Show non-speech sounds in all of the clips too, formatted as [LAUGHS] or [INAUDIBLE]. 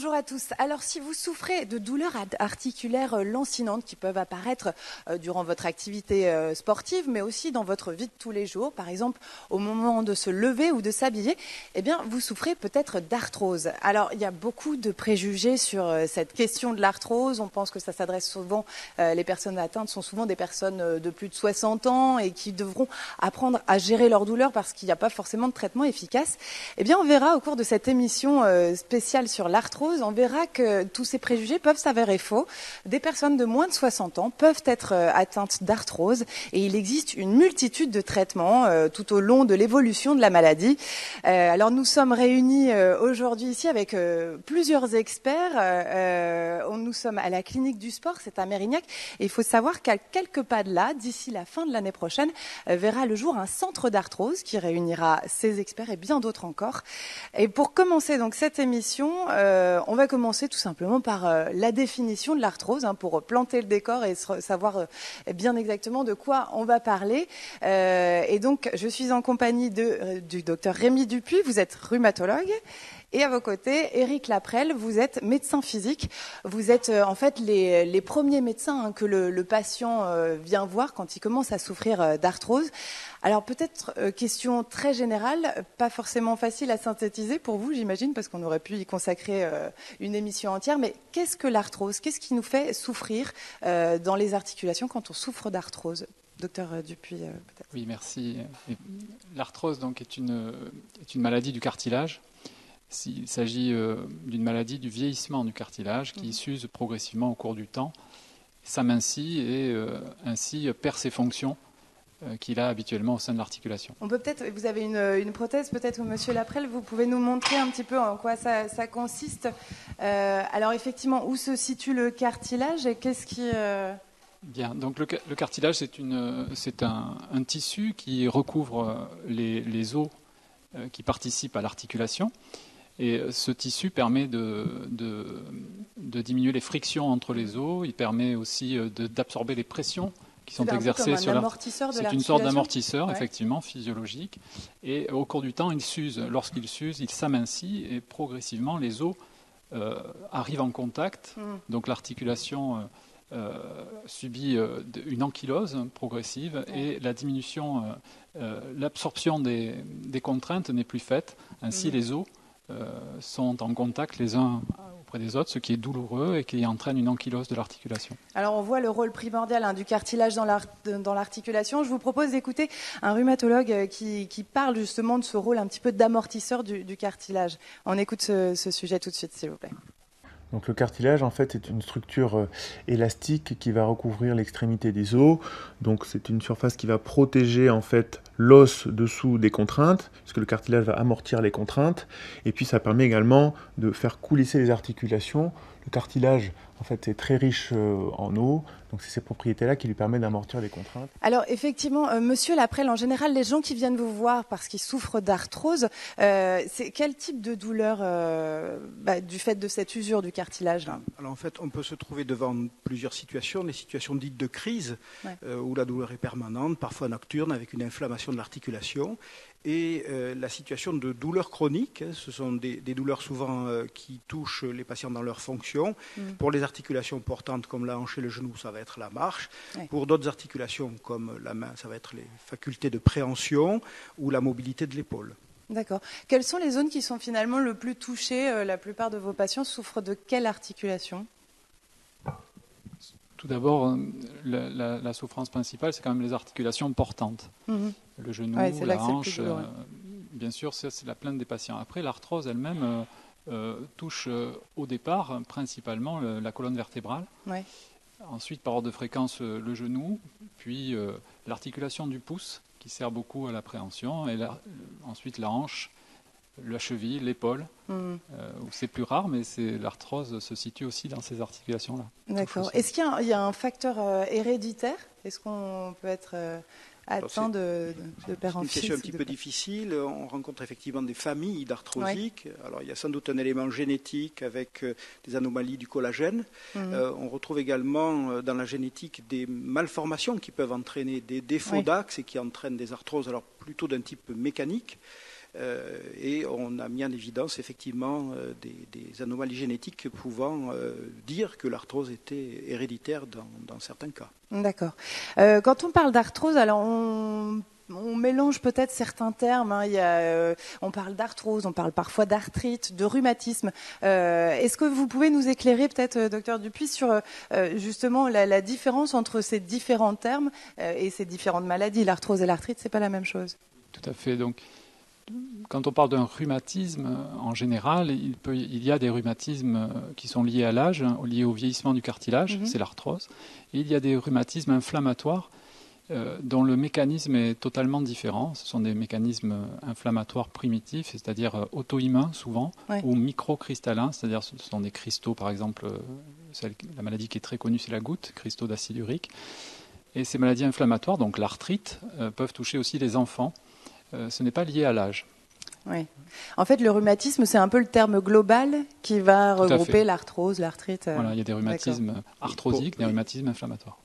Bonjour à tous. Alors, si vous souffrez de douleurs articulaires lancinantes qui peuvent apparaître euh, durant votre activité euh, sportive, mais aussi dans votre vie de tous les jours, par exemple au moment de se lever ou de s'habiller, eh bien, vous souffrez peut-être d'arthrose. Alors, il y a beaucoup de préjugés sur euh, cette question de l'arthrose. On pense que ça s'adresse souvent, les personnes atteintes sont souvent des personnes de plus de 60 ans et qui devront apprendre à gérer leur douleur parce qu'il n'y a pas forcément de traitement efficace. Eh bien, on verra au cours de cette émission spéciale sur l'arthrose on verra que tous ces préjugés peuvent s'avérer faux. Des personnes de moins de 60 ans peuvent être euh, atteintes d'arthrose et il existe une multitude de traitements euh, tout au long de l'évolution de la maladie. Euh, alors nous sommes réunis aujourd'hui ici avec plusieurs experts. nous sommes à la clinique du sport, c'est à Mérignac, il faut savoir qu'à quelques pas de là, d'ici la fin de l'année prochaine, verra le jour un centre d'arthrose qui réunira ces experts et bien d'autres encore. Et pour commencer donc cette émission, on va commencer tout simplement par euh, la définition de l'arthrose, hein, pour planter le décor et savoir euh, bien exactement de quoi on va parler. et donc, je suis en compagnie du docteur Rémi Dupuis, vous êtes rhumatologue. Et à vos côtés, Éric Laprelle, vous êtes médecin physique. Vous êtes en fait les, premiers médecins hein, que le, patient vient voir quand il commence à souffrir d'arthrose. Alors peut-être euh, question très générale, pas forcément facile à synthétiser pour vous, j'imagine, parce qu'on aurait pu y consacrer euh, une émission entière. Mais qu'est-ce que l'arthrose? Qu'est-ce qui nous fait souffrir euh, dans les articulations quand on souffre d'arthrose? Docteur Dupuis, peut-être. Oui, merci. L'arthrose donc est une, est une maladie du cartilage. Il s'agit d'une maladie du vieillissement du cartilage qui mmh. s'use progressivement au cours du temps, s'amincit et ainsi perd ses fonctions qu'il a habituellement au sein de l'articulation. On peut peut-être, vous avez une, prothèse peut-être, Monsieur Laprelle, vous pouvez nous montrer un petit peu en quoi ça, consiste. Euh, alors effectivement, où se situe le cartilage et qu'est-ce qui... Euh, Bien, donc le, cartilage, c'est un, un, tissu qui recouvre les, os qui participent à l'articulation. Et ce tissu permet de, de, de, diminuer les frictions entre les os, il permet aussi d'absorber les pressions qui sont exercés sur la. C'est une sorte d'amortisseur, effectivement, physiologique. Et au cours du temps, il s'use. Lorsqu'il s'use, il s'amincit et progressivement, les os euh, arrivent en contact. Hmm. Donc l'articulation euh, euh, subit une ankylose progressive et la diminution, l'absorption des, contraintes n'est plus faite. Ainsi, hmm. les os sont en contact les uns des autres, ce qui est douloureux et qui entraîne une ankylose de l'articulation. Alors on voit le rôle primordial hein, du cartilage dans l'articulation. Je vous propose d'écouter un rhumatologue euh, qui, parle justement de ce rôle un petit peu d'amortisseur du, cartilage. On écoute ce, ce sujet tout de suite, s'il vous plaît. Donc le cartilage en fait est une structure euh, élastique qui va recouvrir l'extrémité des os. Donc c'est une surface qui va protéger en fait l'os dessous des contraintes, puisque le cartilage va amortir les contraintes. Et puis ça permet également de faire coulisser les articulations. Le cartilage en fait, c'est très riche euh, en eau, donc c'est ces propriétés-là qui lui permettent d'amortir les contraintes. Alors effectivement, euh, Monsieur Laprelle, en général, les gens qui viennent vous voir parce qu'ils souffrent d'arthrose, euh, c'est quel type de douleur bah, du fait de cette usure du cartilage Alors en fait, on peut se trouver devant plusieurs situations, des situations dites de crise, où la douleur est permanente, parfois nocturne, avec une inflammation de l'articulation, et euh, la situation de douleur chronique. Hein, ce sont des, douleurs souvent euh, qui touchent les patients dans leur fonction. Mm. Pour les articulations portantes comme la hanche et le genou, ça va être la marche. Pour d'autres articulations comme la main, ça va être les facultés de préhension ou la mobilité de l'épaule. D'accord. Quelles sont les zones qui sont finalement le plus touchées euh, La plupart de vos patients souffrent de quelle articulation? Tout d'abord, la, souffrance principale, c'est quand même les articulations portantes. Mhm. Le genou, la hanche, euh, bien sûr, c'est la plainte des patients. Après, l'arthrose elle-même euh, euh, touche au départ principalement la colonne vertébrale. Ensuite, par ordre de fréquence, le genou, puis l'articulation du pouce, qui sert beaucoup à l'appréhension, et ensuite la hanche, la cheville, l'épaule, hmm. euh, c'est plus rare, mais l'arthrose se situe aussi dans ces articulations-là. D'accord. Est-ce qu'il y, a un facteur euh, héréditaire? Est-ce qu'on peut être euh, atteint de, de, père en fils C'est une question un petit peu difficile. On rencontre effectivement des familles d'arthrosiques. Alors il y a sans doute un élément génétique avec des anomalies du collagène. Hmm. on retrouve également dans la génétique des malformations qui peuvent entraîner des défauts d'axe et qui entraînent des arthroses, alors plutôt d'un type mécanique. Et on a mis en évidence effectivement des, anomalies génétiques pouvant dire que l'arthrose était héréditaire dans, dans certains cas. D'accord. quand on parle d'arthrose, alors on on mélange peut-être certains termes. Hein. Euh, on parle d'arthrose, on parle parfois d'arthrite, de rhumatisme. Euh, est-ce que vous pouvez nous éclairer, peut-être, euh, docteur Dupuis, sur justement la, différence entre ces différents termes et ces différentes maladies L'arthrose et l'arthrite, c'est pas la même chose? Tout à fait. Donc, quand on parle d'un rhumatisme, en général, il, peut, il, y a des rhumatismes qui sont liés à l'âge, hein, liés au vieillissement du cartilage, mm-hmm. c'est l'arthrose. Et il y a des rhumatismes inflammatoires euh, dont le mécanisme est totalement différent. Ce sont des mécanismes inflammatoires primitifs, c'est-à-dire euh, auto-immuns souvent, ou microcristallins, c'est-à-dire ce sont des cristaux, par exemple, euh, la maladie qui est très connue, c'est la goutte, cristaux d'acide urique. Et ces maladies inflammatoires, donc l'arthrite, peuvent toucher aussi les enfants. Ce n'est pas lié à l'âge. Oui. En fait, le rhumatisme, c'est un peu le terme global qui va regrouper l'arthrose, l'arthrite. Voilà, il y a des rhumatismes arthrosiques, des rhumatismes inflammatoires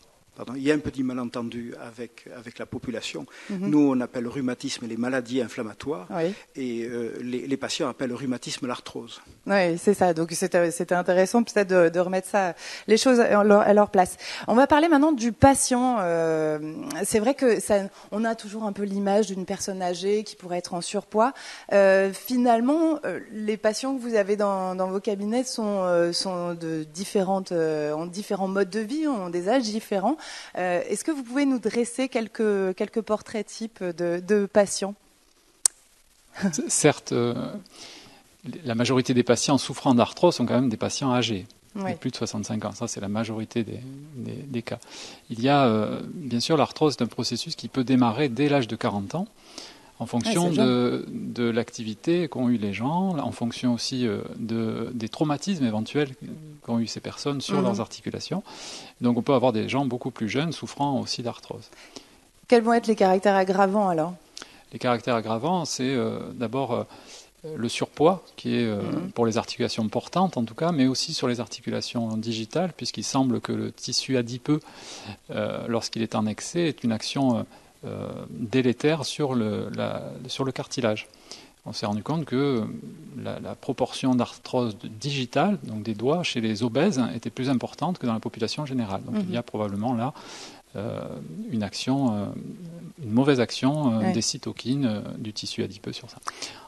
il y a un petit malentendu avec, avec la population. Mhm. Nous, on appelle rhumatisme les maladies inflammatoires et euh, les, patients appellent rhumatisme l'arthrose. Oui, c'est ça. Donc c'était intéressant peut-être de, remettre ça, les choses à leur, place. On va parler maintenant du patient. Euh, c'est vrai que ça, on a toujours un peu l'image d'une personne âgée qui pourrait être en surpoids. Euh, finalement, les patients que vous avez dans, dans vos cabinets sont, sont de différentes, ont différents modes de vie, ont des âges différents. Euh, est-ce que vous pouvez nous dresser quelques, quelques portraits types de, patients? Certes, euh, la majorité des patients souffrant d'arthrose sont quand même des patients âgés. plus de 65 ans. Ça, c'est la majorité des, des, cas. Il y a, euh, bien sûr, l'arthrose d'un processus qui peut démarrer dès l'âge de 40 ans en fonction de, de l'activité qu'ont eu les gens, en fonction aussi euh, de, des traumatismes éventuels qu'ont eu ces personnes sur leurs mhm. articulations. Donc on peut avoir des gens beaucoup plus jeunes souffrant aussi d'arthrose. Quels vont être les caractères aggravants alors? Les caractères aggravants, c'est euh, d'abord euh, le surpoids, qui est mhm. pour les articulations portantes en tout cas, mais aussi sur les articulations digitales, puisqu'il semble que le tissu adipeux, lorsqu'il est en excès, est une action délétère sur le, sur le cartilage. On s'est rendu compte que la, proportion d'arthrose digitale, donc des doigts, chez les obèses, était plus importante que dans la population générale. Donc il y a mhm. probablement là euh, une action, euh, une mauvaise action des cytokines du tissu adipeux sur ça.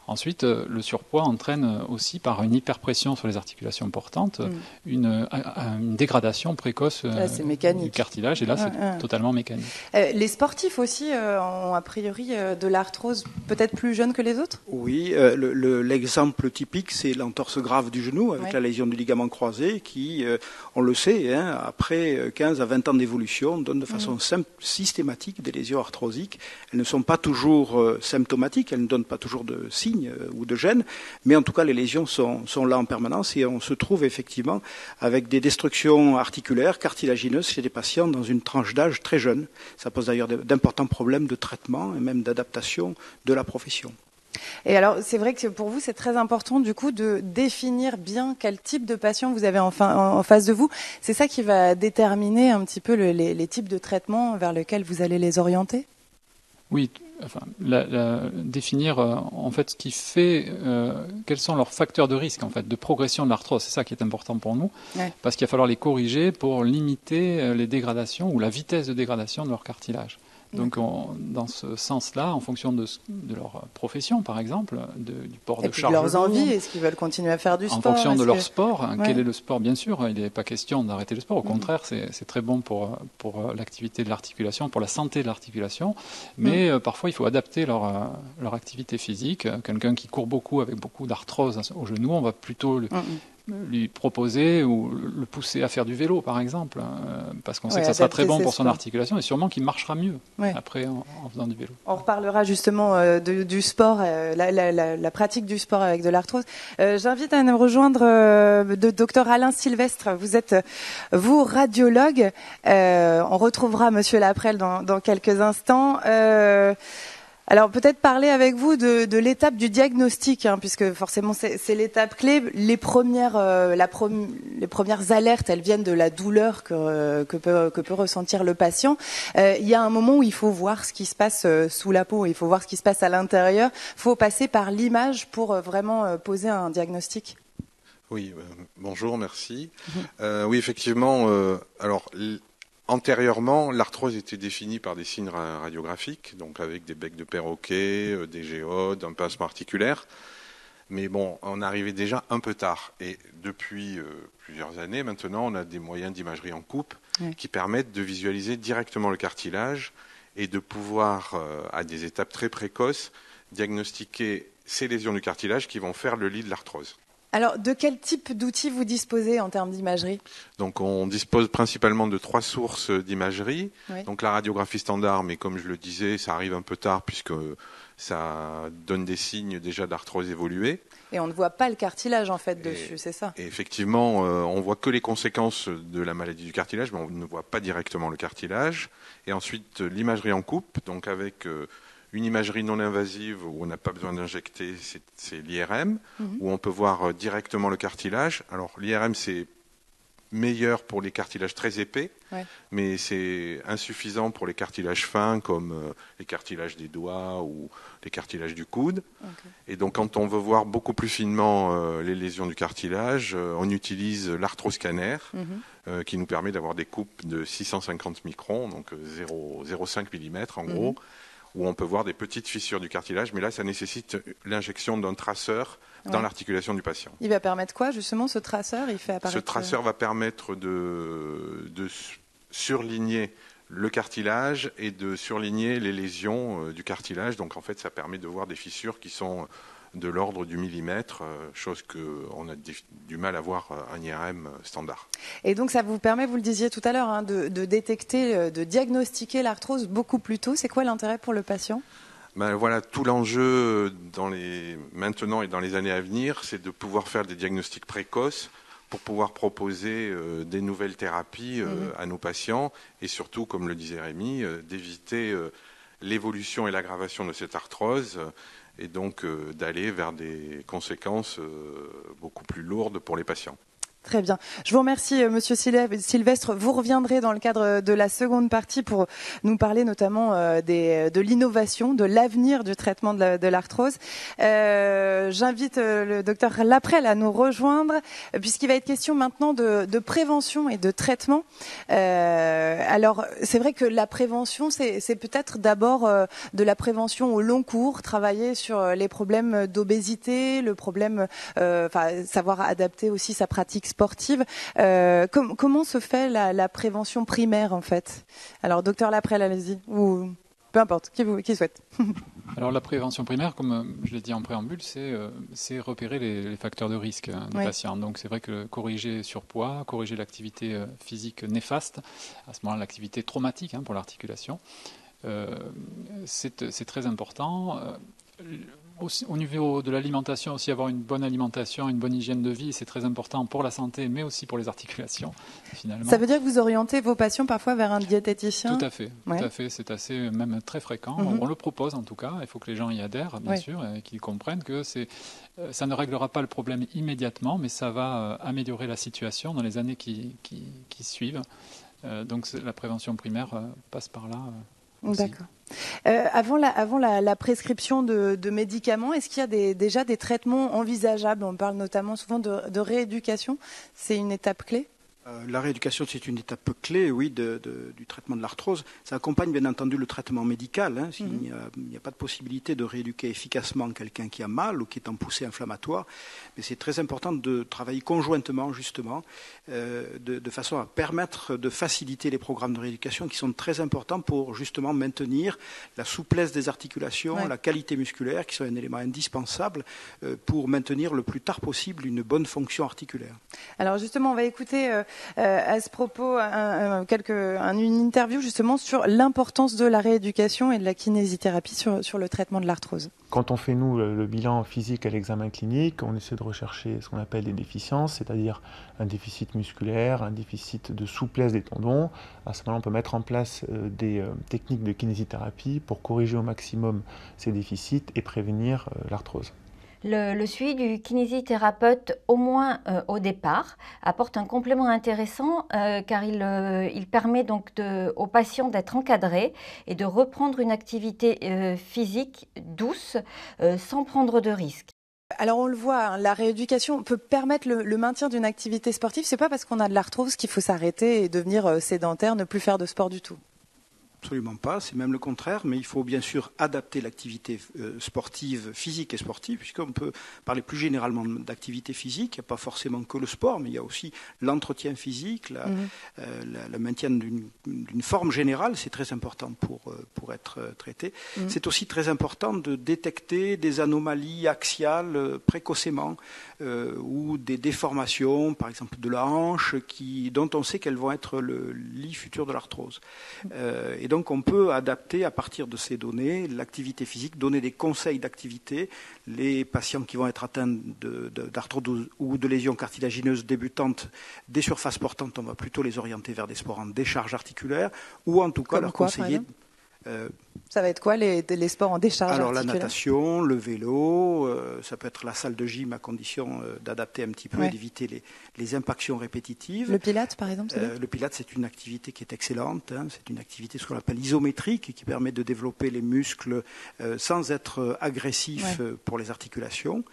Ensuite, euh, le surpoids entraîne aussi par une hyperpression sur les articulations portantes mm. une, une, dégradation précoce euh, du cartilage, et là c'est totalement mécanique. Euh, les sportifs aussi ont a priori de l'arthrose peut-être plus jeune que les autres? Oui, l'exemple typique c'est l'entorse grave du genou avec la lésion du ligament croisé qui, on le sait, hein, après 15 à 20 ans d'évolution, donne de mm. Façon systématique des lésions arthrosiques. Elles ne sont pas toujours symptomatiques, elles ne donnent pas toujours de signes euh, ou de gènes, mais en tout cas les lésions sont, là en permanence et on se trouve effectivement avec des destructions articulaires, cartilagineuses chez des patients dans une tranche d'âge très jeune. Ça pose d'ailleurs d'importants problèmes de traitement et même d'adaptation de la profession. Et alors, c'est vrai que pour vous, c'est très important du coup de définir bien quel type de patient vous avez en, face de vous. C'est ça qui va déterminer un petit peu les, les, types de traitements vers lesquels vous allez les orienter? Oui, enfin, définir euh, en fait ce qui fait, euh, quels sont leurs facteurs de risque en fait de progression de l'arthrose. C'est ça qui est important pour nous, parce qu'il va falloir les corriger pour limiter euh, les dégradations ou la vitesse de dégradation de leur cartilage. Donc, dans ce sens-là, en fonction de, leur profession, par exemple, du port et de charge. De leurs envies, est-ce qu'ils veulent continuer à faire du sport En fonction de leur sport, hein, quel est le sport Bien sûr, il n'est pas question d'arrêter le sport. Au mm. contraire, c'est très bon pour, pour l'activité de l'articulation, pour la santé de l'articulation. Mais mm. euh, parfois, il faut adapter leur, euh, leur activité physique. Quelqu'un qui court beaucoup avec beaucoup d'arthrose au genou, on va plutôt le, mm, lui proposer ou le pousser à faire du vélo, par exemple, hein, parce qu'on sait que ça sera très bon pour son articulation et sûrement qu'il marchera mieux après en, faisant du vélo. On reparlera justement euh, du sport, euh, la, pratique du sport avec de l'arthrose. Euh, j'invite à nous rejoindre de docteur Alain Sylvestre. Vous êtes, vous, radiologue. on retrouvera Monsieur Laprelle dans, dans quelques instants. Alors peut-être parler avec vous de, l'étape du diagnostic, hein, puisque forcément c'est l'étape clé. Les premières, euh, les premières alertes, elles viennent de la douleur que, que, peut, que peut, ressentir le patient. Euh, il y a un moment où il faut voir ce qui se passe euh, sous la peau, il faut voir ce qui se passe à l'intérieur. Il faut passer par l'image pour vraiment poser un diagnostic. Oui, bonjour, merci. Mhm. oui, effectivement. alors Antérieurement, l'arthrose était définie par des signes radiographiques, donc avec des becs de perroquet, euh, des géodes, un pincement articulaire. Mais bon, on arrivait déjà un peu tard. Et depuis euh, plusieurs années maintenant, on a des moyens d'imagerie en coupe qui permettent de visualiser directement le cartilage et de pouvoir, euh, à des étapes très précoces, diagnostiquer ces lésions du cartilage qui vont faire le lit de l'arthrose. Alors, de quel type d'outils vous disposez en termes d'imagerie? Donc, on dispose principalement de trois sources d'imagerie. Donc, la radiographie standard, mais comme je le disais, ça arrive un peu tard puisque ça donne des signes déjà d'arthrose évoluée. Et on ne voit pas le cartilage en fait dessus, c'est ça? et Effectivement, euh, on voit que les conséquences de la maladie du cartilage, mais on ne voit pas directement le cartilage. Et ensuite, l'imagerie en coupe, donc avec euh, une imagerie non invasive où on n'a pas besoin d'injecter, c'est l'IRM, mhm. où on peut voir euh, directement le cartilage. Alors l'IRM, c'est meilleur pour les cartilages très épais, mais c'est insuffisant pour les cartilages fins comme euh, les cartilages des doigts ou les cartilages du coude. Et donc quand on veut voir beaucoup plus finement euh, les lésions du cartilage, on utilise l'arthroscanner mhm. qui nous permet d'avoir des coupes de 650 microns, donc 0,5 mm en mhm. gros où on peut voir des petites fissures du cartilage, mais là, ça nécessite l'injection d'un traceur dans l'articulation du patient. Il va permettre quoi, justement, ce traceur Il fait apparaître... Ce traceur va permettre de, de surligner le cartilage et de surligner les lésions euh, du cartilage. Donc, en fait, ça permet de voir des fissures qui sont de l'ordre du millimètre, euh, chose qu'on a du mal à voir euh, un IRM standard. Et donc ça vous permet, vous le disiez tout à l'heure, hein, de, détecter, euh, de diagnostiquer l'arthrose beaucoup plus tôt. C'est quoi l'intérêt pour le patient? Ben voilà, tout l'enjeu dans les, maintenant et dans les années à venir, c'est de pouvoir faire des diagnostics précoces pour pouvoir proposer des nouvelles thérapies mhm. à nos patients et surtout, comme le disait Rémi, d'éviter l'évolution et l'aggravation de cette arthrose et donc euh, d'aller vers des conséquences euh, beaucoup plus lourdes pour les patients. Très bien. Je vous remercie, euh, Monsieur Sylvestre. Vous reviendrez dans le cadre de la seconde partie pour nous parler notamment euh, des, de l'innovation, de l'avenir du traitement de l'arthrose. Euh, J'invite le docteur Laprelle à nous rejoindre, puisqu'il va être question maintenant de, de prévention et de traitement. Euh, alors, c'est vrai que la prévention, c'est peut-être d'abord de la prévention au long cours, travailler sur les problèmes d'obésité, le problème, enfin, savoir adapter aussi sa pratique. Euh, comment se fait la, prévention primaire en fait? Alors, docteur Laprelle, allez-y, ou peu importe, qui, vous, qui souhaite. [LAUGHS] Alors la prévention primaire, comme euh, je l'ai dit en préambule, c'est euh, repérer les, facteurs de risque hein, des patients. Donc c'est vrai que corriger surpoids, corriger l'activité physique néfaste, à ce moment-là l'activité traumatique hein, pour l'articulation, c'est très important au niveau de l'alimentation, aussi avoir une bonne alimentation, une bonne hygiène de vie, c'est très important pour la santé, mais aussi pour les articulations. [LAUGHS] Finalement. Ça veut dire que vous orientez vos patients parfois vers un diététicien Tout à fait, tout à fait. C'est assez, même très fréquent. Mhm. On le propose en tout cas. Il faut que les gens y adhèrent, bien sûr, et qu'ils comprennent que c'est, euh, ça ne réglera pas le problème immédiatement, mais ça va euh, améliorer la situation dans les années qui, qui, suivent. Euh, donc la prévention primaire passe par là. D'accord. Euh, avant, la, prescription de, médicaments, est-ce qu'il y a déjà des traitements envisageables? On parle notamment souvent de rééducation. C'est une étape clé? La rééducation, c'est une étape clé, oui, du traitement de l'arthrose. Ça accompagne bien entendu le traitement médical. Hein, S'il n'y a, pas de possibilité de rééduquer efficacement quelqu'un qui a mal ou qui est en poussée inflammatoire, mais c'est très important de travailler conjointement, justement, euh, de, façon à permettre de faciliter les programmes de rééducation qui sont très importants pour justement maintenir la souplesse des articulations, la qualité musculaire, qui sont un élément indispensable euh, pour maintenir le plus tard possible une bonne fonction articulaire. Alors justement, on va écouter à ce propos un, une interview justement sur l'importance de la rééducation et de la kinésithérapie sur, le traitement de l'arthrose. Quand on fait, nous, le, bilan physique à l'examen clinique, on essaie de rechercher ce qu'on appelle des déficiences, c'est-à-dire un déficit musculaire, un déficit de souplesse des tendons. À ce moment-là, on peut mettre en place euh, des euh, techniques de kinésithérapie pour corriger au maximum ces déficits et prévenir euh, l'arthrose. Le, suivi du kinésithérapeute, au moins euh, au départ, apporte un complément intéressant euh, car euh, il, permet donc aux patients d'être encadrés et de reprendre une activité physique douce sans prendre de risques. Alors on le voit, hein, la rééducation peut permettre le, le maintien d'une activité sportive. C'est pas parce qu'on a de l'arthrose qu'il faut s'arrêter et devenir sédentaire, ne plus faire de sport du tout. Absolument pas, c'est même le contraire, mais il faut bien sûr adapter l'activité euh, sportive, physique et sportive, puisqu'on peut parler plus généralement d'activité physique, il n'y a pas forcément que le sport, mais il y a aussi l'entretien physique, mhm. euh, le maintien d'une forme générale, c'est très important pour, euh, pour être traité. Mhm. C'est aussi très important de détecter des anomalies axiales précocement ou des déformations, par exemple de la hanche, qui, dont on sait qu'elles vont être le lit futur de l'arthrose. Et donc on peut adapter à partir de ces données l'activité physique, donner des conseils d'activité. Les patients qui vont être atteints d'arthrose ou de lésions cartilagineuses débutantes des surfaces portantes, on va plutôt les orienter vers des sports en décharge articulaire ou en tout cas leur conseiller ça va être quoi les, sports en décharge Alors la natation, le vélo, euh, ça peut être la salle de gym à condition euh, d'adapter un petit peu et d'éviter les, impactions répétitives. Le pilate par exemple Le pilate c'est une activité qui est excellente, hein. c'est une activité ce qu'on appelle isométrique qui permet de développer les muscles sans être agressif pour les articulations.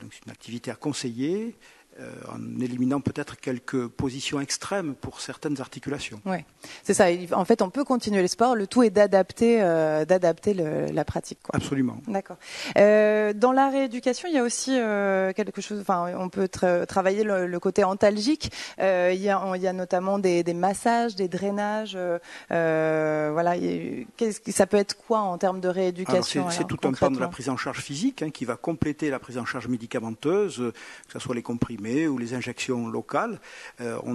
donc c'est une activité à conseiller. Euh, en éliminant peut-être quelques positions extrêmes pour certaines articulations. Oui, c'est ça. En fait, on peut continuer le sport. Le tout est d'adapter, euh, d'adapter la pratique. Quoi. Absolument. D'accord. Euh, dans la rééducation, il y a aussi quelque chose. Enfin, on peut travailler le, côté antalgique. il, y a, il y a notamment des, massages, des drainages. voilà. ça peut être quoi en termes de rééducation C'est tout un pan de la prise en charge physique hein, qui va compléter la prise en charge médicamenteuse, que ce soit les comprimés ou les injections locales. Euh, on,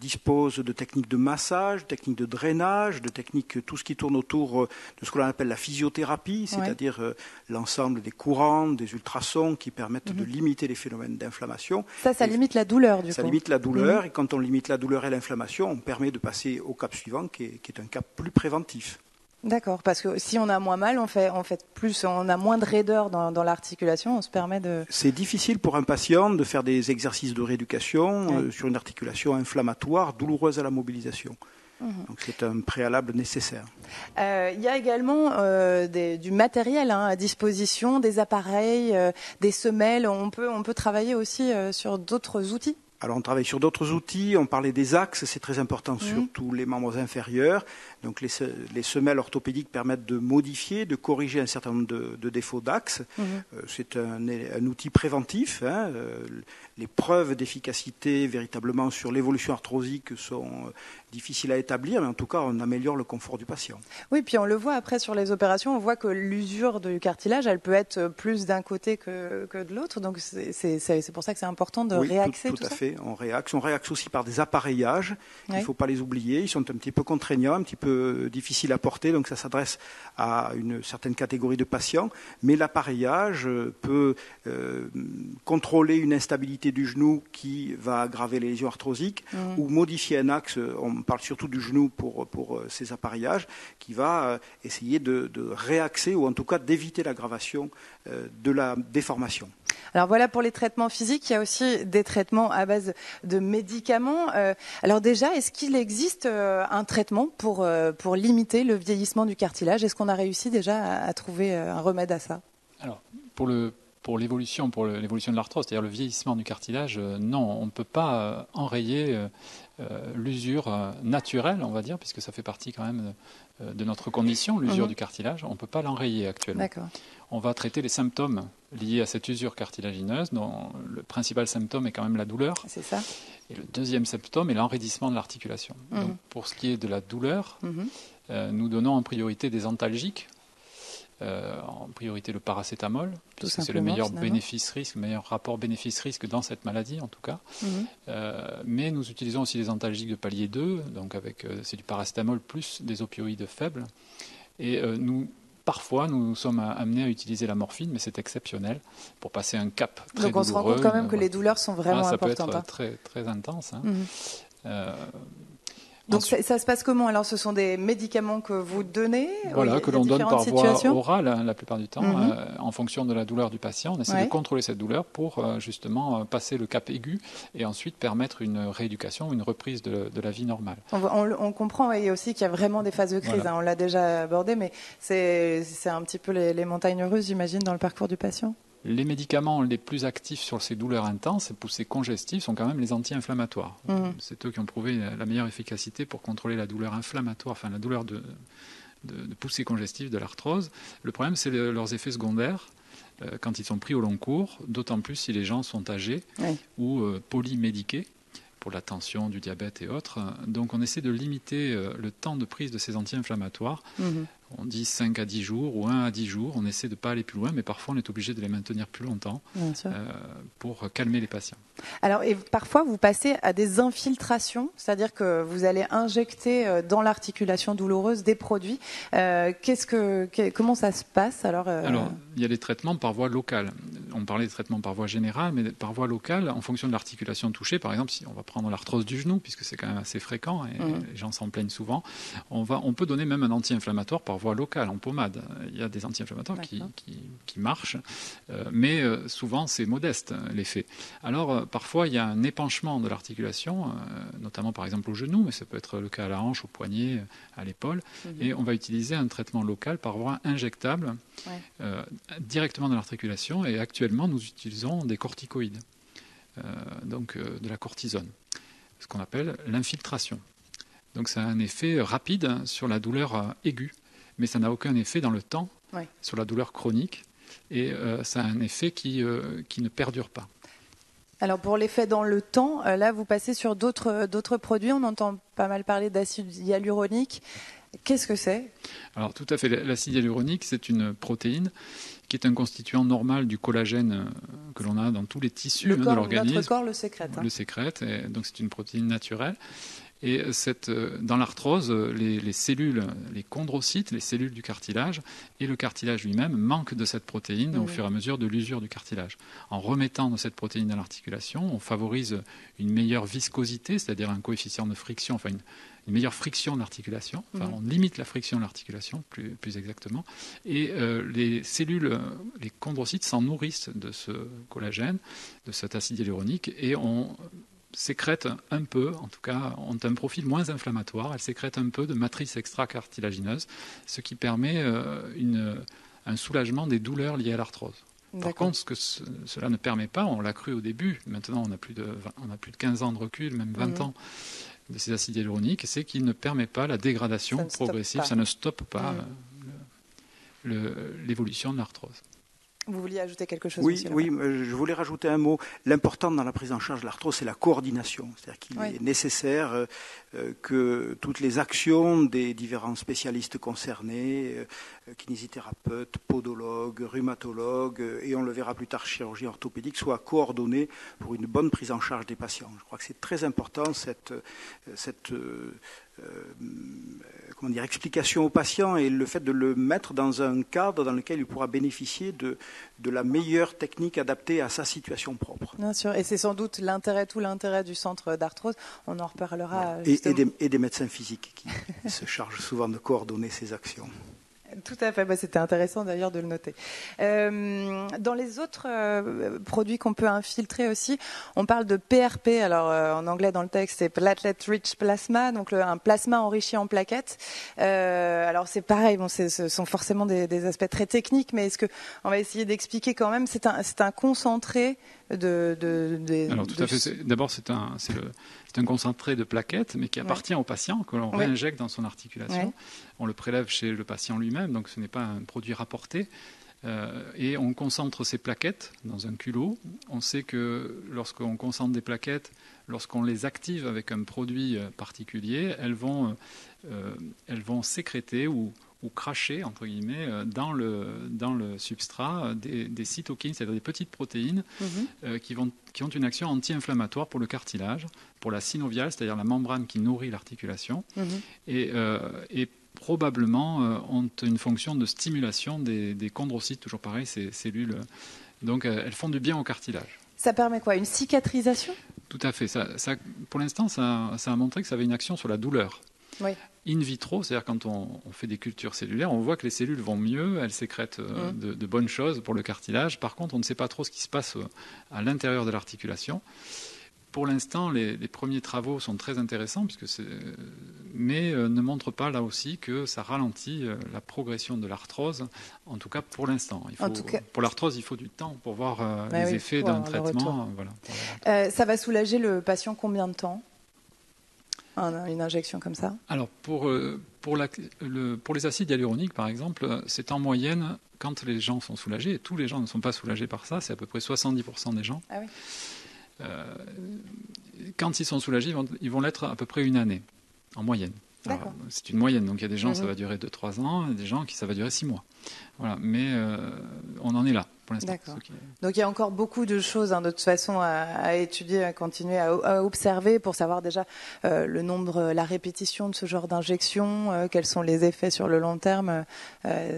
dispose de techniques de massage, techniques de drainage, de techniques, tout ce qui tourne autour euh, de ce que l'on appelle la physiothérapie, c'est-à-dire euh, l'ensemble des courants, des ultrasons qui permettent de mhm. limiter les phénomènes d'inflammation. Ça, ça limite la douleur, du ça coup. Ça limite la douleur, mhm. et quand on limite la douleur et l'inflammation, on permet de passer au cap suivant, qui est un cap plus préventif. D'accord, parce que si on a moins mal, on fait, fait plus, on a moins de raideur dans, l'articulation, on se permet de. C'est difficile pour un patient de faire des exercices de rééducation euh, sur une articulation inflammatoire douloureuse à la mobilisation. Mhm. Donc c'est un préalable nécessaire. Euh, il y a également euh, du matériel hein, à disposition, des appareils, des semelles. On peut, on peut travailler aussi sur d'autres outils. Alors on travaille sur d'autres outils, on parlait des axes, c'est très important mhm. sur tous les membres inférieurs. Donc les, semelles orthopédiques permettent de modifier, de corriger un certain nombre de, défauts d'axe. Mhm. Euh, c'est un, outil préventif. Hein. Euh, les preuves d'efficacité véritablement sur l'évolution arthrosique sont euh, difficiles à établir, mais en tout cas, on améliore le confort du patient. Oui, puis on le voit après sur les opérations, on voit que l'usure du cartilage, elle peut être plus d'un côté que, de l'autre. Donc c'est pour ça que c'est important de réaxer tout, tout, à fait. On réaxe. On réaxe aussi par des appareillages. Il ne faut pas les oublier. Ils sont un petit peu contraignants, un petit peu difficile à porter, donc ça s'adresse à une certaine catégorie de patients. Mais l'appareillage peut euh, contrôler une instabilité du genou qui va aggraver les lésions arthrosiques mmh. ou modifier un axe. On parle surtout du genou pour, pour euh, ces appareillages, qui va euh, essayer de, de réaxer ou en tout cas d'éviter l'aggravation de la déformation. Alors voilà pour les traitements physiques, il y a aussi des traitements à base de médicaments. Euh, alors déjà, est-ce qu'il existe euh, un traitement pour, euh, pour limiter le vieillissement du cartilage? Est-ce qu'on a réussi déjà à, trouver un remède à ça? Alors pour le pour l'évolution, pour l'évolution de l'arthrose, c'est-à-dire le vieillissement du cartilage, non, on ne peut pas enrayer l'usure naturelle, on va dire, puisque ça fait partie quand même de notre condition, l'usure mhm. du cartilage. On ne peut pas l'enrayer actuellement. On va traiter les symptômes liés à cette usure cartilagineuse, dont le principal symptôme est quand même la douleur. C'est ça. Et le deuxième symptôme est l'enraidissement de l'articulation. Mhm. pour ce qui est de la douleur, mhm. euh, nous donnons en priorité des antalgiques. En priorité le paracétamol, c'est le meilleur bénéfice-risque, le meilleur rapport bénéfice-risque dans cette maladie en tout cas. Mhm. mais nous utilisons aussi des antalgiques de palier 2, donc avec c'est du paracétamol plus des opioïdes faibles. Et nous Parfois, nous sommes amenés à utiliser la morphine, mais c'est exceptionnel pour passer un cap très Donc on se rend compte quand même que les douleurs sont vraiment ah, importantes. Ça peut être hein. très, très intense. Hein. Mhm. Euh, donc ça, se passe comment Alors ce sont des médicaments que vous donnez Voilà, que l'on donne par voie orale hein, la plupart du temps, mhm. euh, en fonction de la douleur du patient. On essaie de contrôler cette douleur pour euh, justement passer le cap aigu et ensuite permettre une rééducation, une reprise de, la vie normale. On, comprend aussi qu'il y a vraiment des phases de crise. on l'a déjà abordé, mais c'est un petit peu les montagnes russes, j'imagine, dans le parcours du patient les médicaments les plus actifs sur ces douleurs intenses et poussées congestives sont quand même les anti-inflammatoires. Mmh. C'est eux qui ont prouvé la meilleure efficacité pour contrôler la douleur inflammatoire, enfin la douleur de, poussée congestive de l'arthrose. Le problème, c'est leurs effets secondaires euh, quand ils sont pris au long cours, d'autant plus si les gens sont âgés ou euh, polymédiqués pour la tension, du diabète et autres. Donc on essaie de limiter euh, le temps de prise de ces anti-inflammatoires. Mmh on dit 5 à 10 jours ou 1 à 10 jours. On essaie de ne pas aller plus loin, mais parfois on est obligé de les maintenir plus longtemps euh, pour calmer les patients. Alors, et parfois vous passez à des infiltrations, c'est-à-dire que vous allez injecter euh, dans l'articulation douloureuse des produits. Euh, qu'est-ce que, comment ça se passe alors, alors, il y a des traitements par voie locale. On parlait de traitements par voie générale, mais par voie locale, en fonction de l'articulation touchée, par exemple, si on va prendre l'arthrose du genou, puisque c'est quand même assez fréquent et mmh. les gens s'en plaignent souvent, on, va, on peut donner même un anti-inflammatoire par voie locale, en pommade. Il y a des anti-inflammatoires qui, qui, marchent, euh, mais euh, souvent c'est modeste l'effet. Alors euh, parfois il y a un épanchement de l'articulation, notamment par exemple au genou, mais ça peut être le cas à la hanche, au poignet, à l'épaule, mhm. et on va utiliser un traitement local par voie injectable directement dans l'articulation, et actuellement nous utilisons des corticoïdes, donc de la cortisone, ce qu'on appelle l'infiltration. Donc ça a un effet rapide sur la douleur aiguë mais ça n'a aucun effet dans le temps sur la douleur chronique et euh, ça a un effet qui, euh, qui ne perdure pas. Alors pour l'effet dans le temps, euh, là vous passez sur d'autres d'autres produits. On entend pas mal parler d'acide hyaluronique. Qu'est-ce que c'est? Alors tout à fait. L'acide hyaluronique, c'est une protéine qui est un constituant normal du collagène que l'on a dans tous les tissus hein, de l'organisme. Notre corps le sécrète. Hein. Le sécrète, et donc c'est une protéine naturelle. Et cette, euh, dans l'arthrose, les, cellules, les chondrocytes, les cellules du cartilage et le cartilage lui-même manquent de cette protéine au fur et à mesure de l'usure du cartilage. En remettant de cette protéine à l'articulation, on favorise une meilleure viscosité, c'est-à-dire un coefficient de friction, enfin une, meilleure friction de l'articulation. Enfin, on limite la friction de l'articulation, plus, plus, exactement. Et euh, les cellules, les chondrocytes s'en nourrissent de ce collagène, de cet acide hyaluronique, et on sécrètent un peu, en tout cas ont un profil moins inflammatoire, elles sécrètent un peu de matrice extracartilagineuse, ce qui permet euh, une, un soulagement des douleurs liées à l'arthrose. Par contre, ce que cela ne permet pas, on l'a cru au début, maintenant on a plus de, on a plus de 15 ans de recul, même 20 mhm. ans de ces acides hyaluroniques, c'est qu'il ne permet pas la dégradation progressive, ça ne stoppe pas mhm. euh, l'évolution de l'arthrose. Vous vouliez ajouter quelque chose Oui, oui je voulais rajouter un mot. L'important dans la prise en charge de l'arthrose, c'est la coordination. C'est-à-dire qu'il est nécessaire euh, euh, que toutes les actions des différents spécialistes concernés, euh, kinésithérapeutes, podologues, rhumatologues, et on le verra plus tard, chirurgie orthopédique, soient coordonnées pour une bonne prise en charge des patients. Je crois que c'est très important cette, cette euh, comment dire, explication au patient et le fait de le mettre dans un cadre dans lequel il pourra bénéficier de, de la meilleure technique adaptée à sa situation propre. Bien sûr, et c'est sans doute l'intérêt, tout l'intérêt du centre d'arthrose. On en reparlera. Et, et, des, et, des, médecins physiques qui [LAUGHS] se chargent souvent de coordonner ces actions. Tout à fait, bah, c'était intéressant d'ailleurs de le noter. Euh, dans les autres euh, produits qu'on peut infiltrer aussi, on parle de PRP. Alors euh, en anglais dans le texte c'est platelet rich plasma, donc un plasma enrichi en plaquettes. alors c'est pareil, bon, ce sont forcément des, aspects très techniques, mais est-ce que on va essayer d'expliquer quand même C'est un, un concentré de. de, alors tout à fait. D'abord c'est un, un concentré de plaquettes, mais qui appartient au patient, que l'on réinjecte dans son articulation. On le prélève chez le patient lui-même, donc ce n'est pas un produit rapporté. Euh, et on concentre ces plaquettes dans un culot. On sait que lorsqu'on concentre des plaquettes, lorsqu'on les active avec un produit euh, particulier, elles vont, euh, elles vont sécréter ou, ou cracher entre guillemets dans le, dans le substrat des, des cytokines, c'est-à-dire des petites protéines mhm. qui, vont, qui ont une action anti-inflammatoire pour le cartilage, pour la synoviale, c'est-à-dire la membrane qui nourrit l'articulation, mhm. et, et probablement euh, ont une fonction de stimulation des, chondrocytes, toujours pareil, ces cellules. Donc euh, elles font du bien au cartilage. Ça permet quoi Une cicatrisation? Tout à fait. Ça, pour l'instant, ça, a montré que ça avait une action sur la douleur. Oui. In vitro, c'est-à-dire quand on, fait des cultures cellulaires, on voit que les cellules vont mieux, elles sécrètent euh, mmh. de, de, bonnes choses pour le cartilage. Par contre, on ne sait pas trop ce qui se passe à l'intérieur de l'articulation pour l'instant, les, premiers travaux sont très intéressants, puisque mais euh, ne montrent pas là aussi que ça ralentit euh, la progression de l'arthrose, en tout cas pour l'instant. Pour l'arthrose, il faut du temps pour voir euh, les effets d'un traitement. ça va soulager le patient combien de temps? Une injection comme ça? Alors, pour, pour, le, pour les acides hyaluroniques, par exemple, c'est en moyenne, quand les gens sont soulagés, et tous les gens ne sont pas soulagés par ça, c'est à peu près 70% des gens. Ah oui. Euh, quand ils sont soulagés, ils vont l'être à peu près une année, en moyenne. C'est une moyenne, donc il y a des gens, ça mhm. va durer 2-3 ans, et des gens qui ça va durer 6 mois. Voilà, mais euh, on en est là pour l'instant. Donc il y a encore beaucoup de choses hein, de toute façon à, étudier, à continuer à, observer pour savoir déjà euh, le nombre, la répétition de ce genre d'injection, euh, quels sont les effets sur le long terme.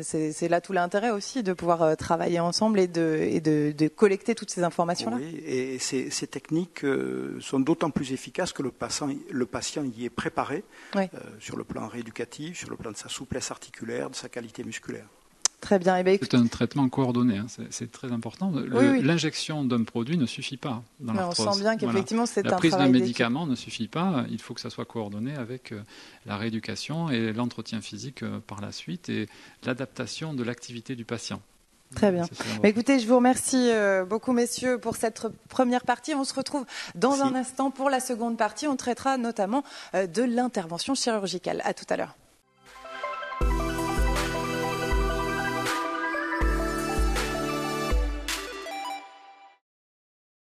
C'est là tout l'intérêt aussi de pouvoir travailler ensemble et de, et de, collecter toutes ces informations-là. Oui, et ces, ces techniques sont d'autant plus efficaces que le patient, le patient y est préparé sur le plan rééducatif, sur le plan de sa souplesse articulaire, de sa qualité musculaire. Très bien. Eh ben, c'est un traitement coordonné, hein. c'est très important. L'injection d'un produit ne suffit pas dans On sent bien qu'effectivement c'est La prise d'un médicament ne suffit pas, il faut que ça soit coordonné avec euh, la rééducation et l'entretien physique euh, par la suite et l'adaptation de l'activité du patient. Très bien. Bah, écoutez, je vous remercie euh, beaucoup, messieurs, pour cette première partie. On se retrouve dans un instant pour la seconde partie. On traitera notamment de l'intervention chirurgicale. À tout à l'heure.